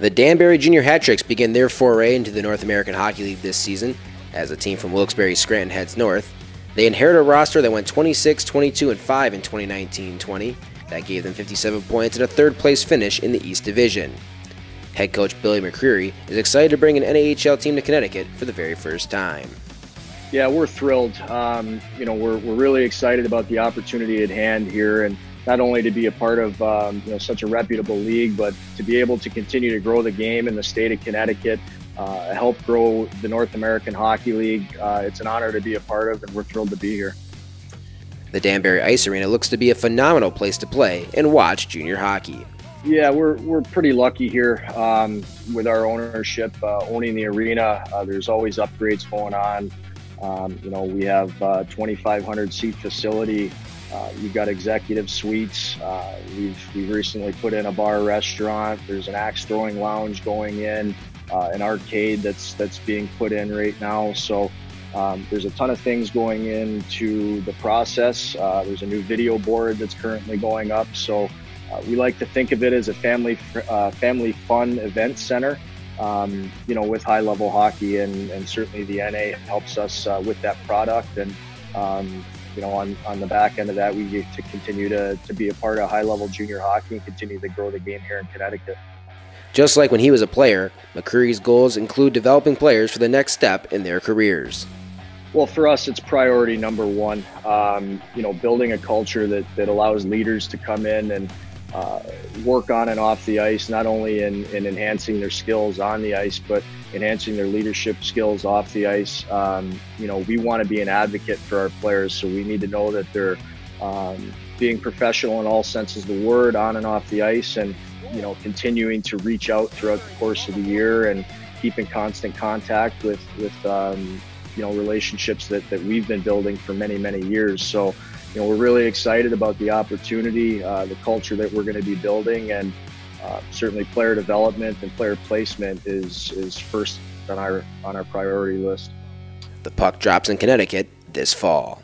The Danbury Junior Hat-Tricks begin their foray into the North American Hockey League this season as a team from Wilkes-Barre Scranton heads north. They inherit a roster that went 26, 22, and 5 in 2019-20. That gave them 57 points and a third place finish in the East Division. Head coach Billy McCreary is excited to bring an NAHL team to Connecticut for the very first time. Yeah, we're thrilled. Um, you know, we're, we're really excited about the opportunity at hand here and not only to be a part of um, you know such a reputable league, but to be able to continue to grow the game in the state of Connecticut, uh, help grow the North American Hockey League. Uh, it's an honor to be a part of, and we're thrilled to be here. The Danbury Ice Arena looks to be a phenomenal place to play and watch junior hockey. Yeah, we're, we're pretty lucky here um, with our ownership, uh, owning the arena. Uh, there's always upgrades going on. Um, you know, we have uh, 2,500 seat facility uh, you've got executive suites. Uh, we've we've recently put in a bar restaurant. There's an axe throwing lounge going in, uh, an arcade that's that's being put in right now. So um, there's a ton of things going into the process. Uh, there's a new video board that's currently going up. So uh, we like to think of it as a family uh, family fun event center. Um, you know, with high level hockey and, and certainly the NA helps us with that product and um, you know, on, on the back end of that, we get to continue to, to be a part of high level junior hockey and continue to grow the game here in Connecticut. Just like when he was a player, McCreary's goals include developing players for the next step in their careers. Well, for us, it's priority number one. Um, you know, building a culture that, that allows leaders to come in and uh, work on and off the ice, not only in, in enhancing their skills on the ice, but enhancing their leadership skills off the ice. Um, you know, we want to be an advocate for our players, so we need to know that they're um, being professional in all senses of the word, on and off the ice, and you know, continuing to reach out throughout the course of the year and keep in constant contact with with um, you know relationships that that we've been building for many many years. So you know, we're really excited about the opportunity, uh, the culture that we're going to be building, and uh, certainly player development and player placement is is first on our on our priority list. The puck drops in Connecticut this fall.